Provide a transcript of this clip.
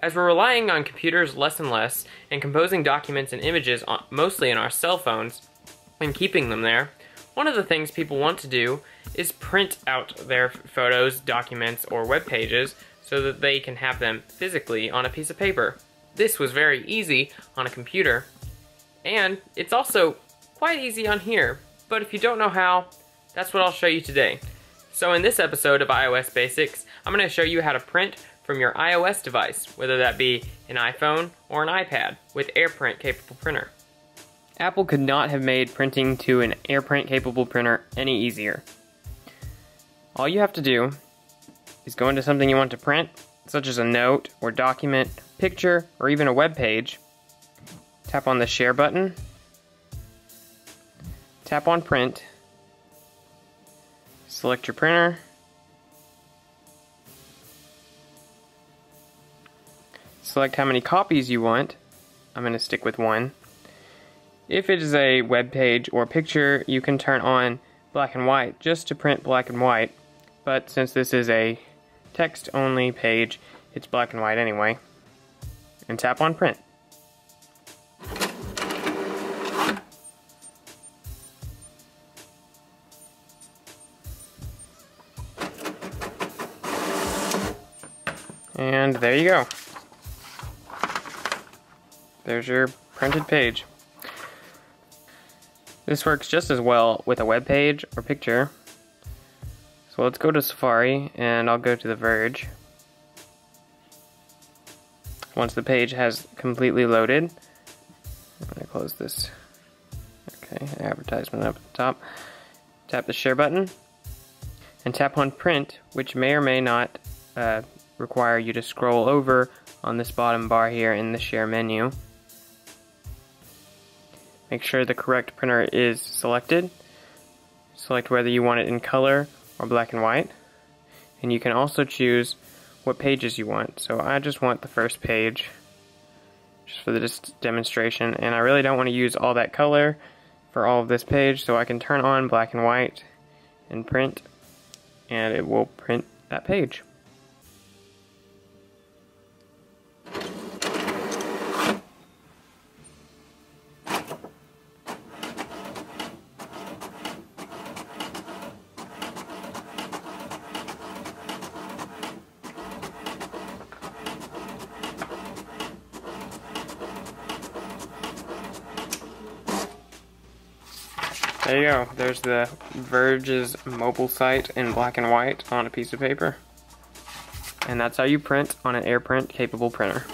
As we're relying on computers less and less and composing documents and images on, mostly in our cell phones and keeping them there, one of the things people want to do is print out their photos, documents, or web pages so that they can have them physically on a piece of paper. This was very easy on a computer, and it's also quite easy on here, but if you don't know how, that's what I'll show you today. So in this episode of iOS Basics, I'm going to show you how to print from your iOS device, whether that be an iPhone or an iPad, with AirPrint capable printer. Apple could not have made printing to an AirPrint capable printer any easier. All you have to do is go into something you want to print, such as a note or document, picture, or even a web page. Tap on the share button. Tap on print. Select your printer. Select how many copies you want. I'm going to stick with one. If it is a web page or picture, you can turn on black and white just to print black and white. But since this is a text only page, it's black and white anyway. And tap on print. And there you go. There's your printed page. This works just as well with a web page or picture. So let's go to Safari and I'll go to The Verge. Once the page has completely loaded, I'm going to close this. Okay, advertisement up at the top. Tap the share button and tap on print, which may or may not uh, require you to scroll over on this bottom bar here in the share menu. Make sure the correct printer is selected. Select whether you want it in color or black and white. And you can also choose what pages you want. So I just want the first page just for this demonstration. And I really don't want to use all that color for all of this page. So I can turn on black and white and print and it will print that page. There you go. There's the Verge's mobile site in black and white on a piece of paper. And that's how you print on an AirPrint capable printer.